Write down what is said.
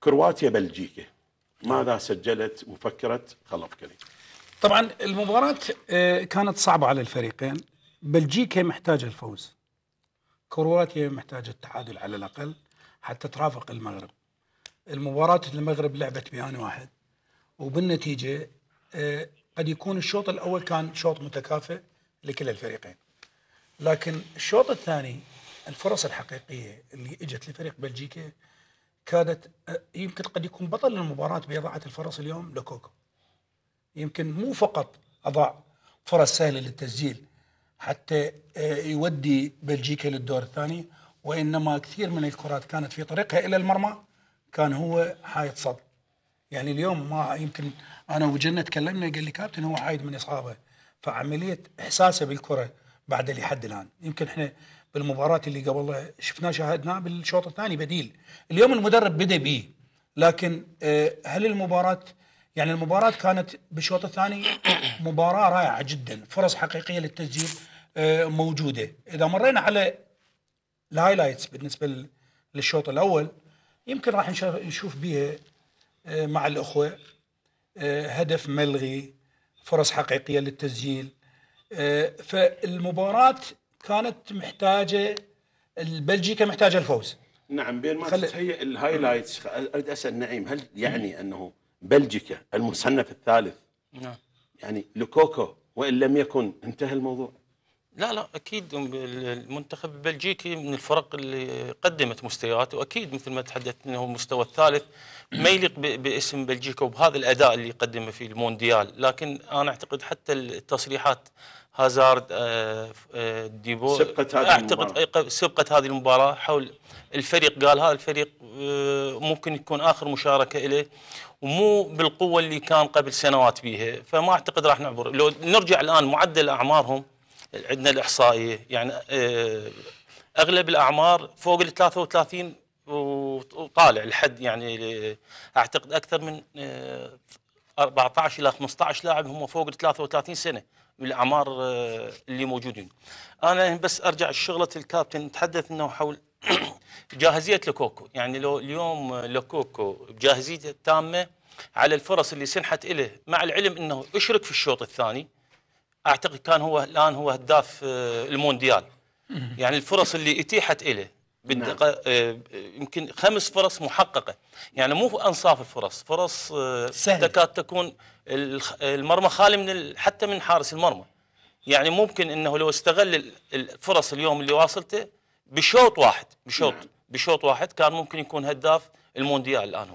كرواتيا بلجيكا. ماذا سجلت مفكره خلف كريم طبعا المباراة آه، كانت صعبة على الفريقين. بلجيكا محتاجة الفوز. كرواتيا محتاجة التعادل على الأقل حتى ترافق المغرب. المباراة المغرب لعبت بيان واحد. وبالنتيجة آه، قد يكون الشوط الأول كان شوط متكافئ لكلا الفريقين. لكن الشوط الثاني الفرص الحقيقية اللي إجت لفريق بلجيكا كانت آه، يمكن قد يكون بطل المباراة بإضاعة الفرص اليوم لوكوكو يمكن مو فقط أضاع فرص سهلة للتسجيل حتى آه، يودي بلجيكا للدور الثاني وإنما كثير من الكرات كانت في طريقها إلى المرمى كان هو حايد صد. يعني اليوم ما يمكن أنا وجنة تكلمنا قال لي كابتن هو عايد من إصابة. فعملية إحساسه بالكرة بعد لحد الآن. يمكن إحنا بالمباراة اللي قبل شفناه شاهدناه بالشوط الثاني بديل. اليوم المدرب بدأ به لكن آه، هل المباراة يعني المباراة كانت بالشوط الثاني مباراة رائعة جدا فرص حقيقية للتسجيل آه، موجودة. إذا مرينا على الهايلايتس بالنسبة لل- للشوط الأول يمكن راح نشوف- بيها آه، مع الأخوة آه، هدف ملغي فرص حقيقية للتسجيل. فالمباراة كانت محتاجة بلجيكا محتاجة الفوز. نعم بين ما خلي- تتهيأ ال highlights أريد أسأل نعيم هل يعني أنه بلجيكا المصنف الثالث؟ نعم. يعني لوكاكو وإن لم يكن انتهى الموضوع؟ لا لا أكيد المنتخب البلجيكي من الفرق اللي قدمت مستويات واكيد مثل ما تحدثت إنه المستوى الثالث ما يليق باسم بلجيكا وبهذا الأداء اللي قدمه في المونديال. لكن أنا أعتقد حتى التصريحات هازارد آه، آه، ديبو. سبقت هذه أعتقد المباراة. سبقت هذه المباراة حول الفريق قال هذا الفريق آه، ممكن يكون آخر مشاركة له ومو بالقوة اللي كان قبل سنوات بيها. فما أعتقد راح نعبر. لو نرجع الآن معدل أعمارهم عندنا الإحصائية يعني أغلب الأعمار فوق ال 33 وطالع لحد يعني أعتقد أكثر من 14 إلى 15 لاعب هم فوق ال 33 سنة من الأعمار آه، اللي موجودين. أنا بس أرجع لشغله الكابتن نتحدث إنه حول جاهزية لوكوكو، يعني لو اليوم لوكوكو بجاهزيته التامه على الفرص اللي سنحت له مع العلم إنه اشرك في الشوط الثاني أعتقد كان هو الآن هو هداف آه، المونديال. يعني الفرص اللي إتيحت له بالدقه آه، يمكن خمس فرص محققة يعني مو أنصاف الفرص فرص آه، سهلة. تكاد تكون المرمى خالي من حتى من حارس المرمى يعني ممكن إنه لو استغل ال- الفرص اليوم اللي واصلته بشوط واحد بشوط نعم. بشوط واحد كان ممكن يكون هداف المونديال الآن هو